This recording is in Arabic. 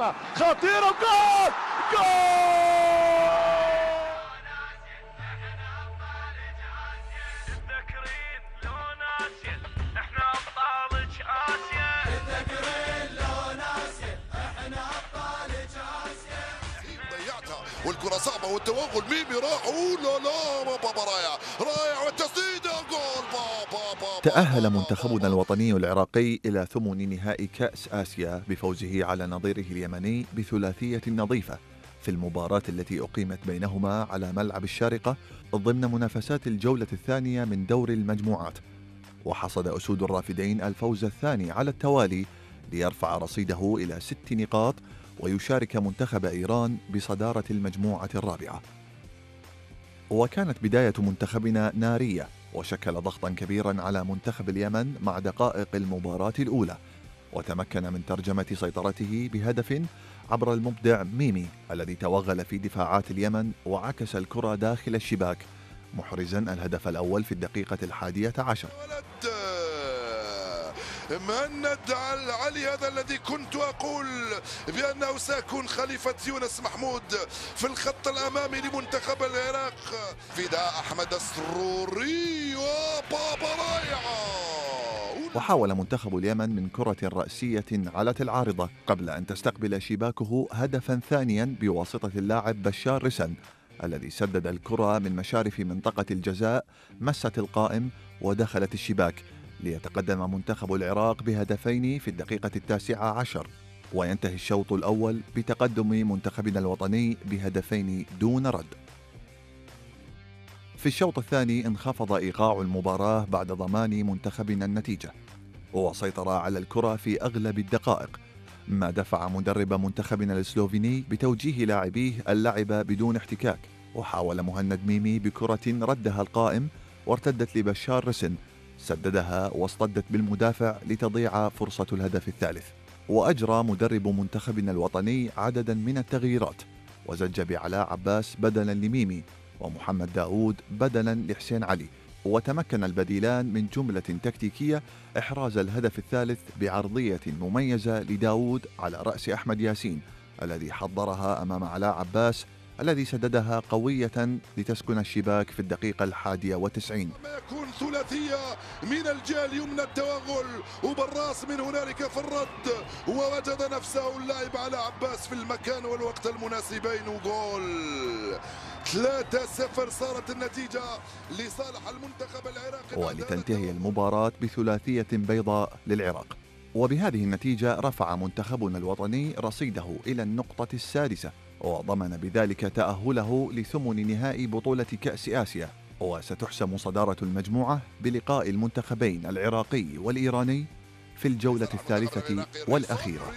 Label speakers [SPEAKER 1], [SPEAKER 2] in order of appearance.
[SPEAKER 1] خطيرة جول!
[SPEAKER 2] اسيا
[SPEAKER 3] والكرة صعبة والتوغل راح أوه لا لا بابا رايع رايع والتسديدة جول بابا بابا.
[SPEAKER 4] تأهل منتخبنا الوطني العراقي إلى ثمن نهائي كأس آسيا بفوزه على نظيره اليمني بثلاثية نظيفة. في المباراة التي أقيمت بينهما على ملعب الشارقة ضمن منافسات الجولة الثانية من دور المجموعات. وحصد أسود الرافدين الفوز الثاني على التوالي ليرفع رصيده إلى ست نقاط ويشارك منتخب إيران بصدارة المجموعة الرابعة. وكانت بداية منتخبنا نارية وشكل ضغطا كبيرا على منتخب اليمن مع دقائق المباراة الأولى. وتمكن من ترجمة سيطرته بهدف عبر المبدع ميمي الذي توغل في دفاعات اليمن وعكس الكرة داخل الشباك محرزا الهدف الأول في الدقيقة الحادية عشر.
[SPEAKER 3] مهند علي هذا الذي كنت أقول بأنه سيكون خليفة يونس محمود في الخط الأمامي لمنتخب العراق؟ فداء أحمد السروري وبابا رايعه
[SPEAKER 4] وحاول منتخب اليمن من كرة رأسية علت العارضة قبل أن تستقبل شباكه هدفا ثانيا بواسطة اللاعب بشار رسن الذي سدد الكرة من مشارف منطقة الجزاء مست القائم ودخلت الشباك. ليتقدم منتخب العراق بهدفين في الدقيقة التاسعة عشر وينتهي الشوط الأول بتقدم منتخبنا الوطني بهدفين دون رد. في الشوط الثاني انخفض إيقاع المباراة بعد ضمان منتخبنا النتيجة وسيطر على الكرة في أغلب الدقائق ما دفع مدرب منتخبنا السلوفيني بتوجيه لاعبيه اللعب بدون احتكاك وحاول مهند ميمي بكرة ردها القائم وارتدت لبشار رسن سددها واصطدت بالمدافع لتضيع فرصة الهدف الثالث. وأجرى مدرب منتخبنا الوطني عددا من التغييرات. وزج بعلاء عباس بدلا لميمي ومحمد داود بدلا لحسين علي. وتمكن البديلان من جملة تكتيكية إحراز الهدف الثالث بعرضية مميزة لداود على رأس أحمد ياسين الذي حضرها أمام علاء عباس الذي سددها قوية لتسكن الشباك في الدقيقة الحادية وتسعين.
[SPEAKER 3] ما يكون ثلاثية من الجهة اليمنى التوغل وبراس من هنالك في الرد ووجد نفسه اللاعب على عباس في المكان والوقت المناسبين وجول. 3-0 صارت النتيجة لصالح المنتخب العراقي.
[SPEAKER 4] ولتنتهي المباراة بثلاثية بيضاء للعراق. وبهذه النتيجة رفع منتخبنا الوطني رصيده إلى النقطة السادسة. وضمن بذلك تأهله لثمن نهائي بطولة كأس آسيا. وستحسم صدارة المجموعة بلقاء المنتخبين العراقي والإيراني في الجولة الثالثة والأخيرة.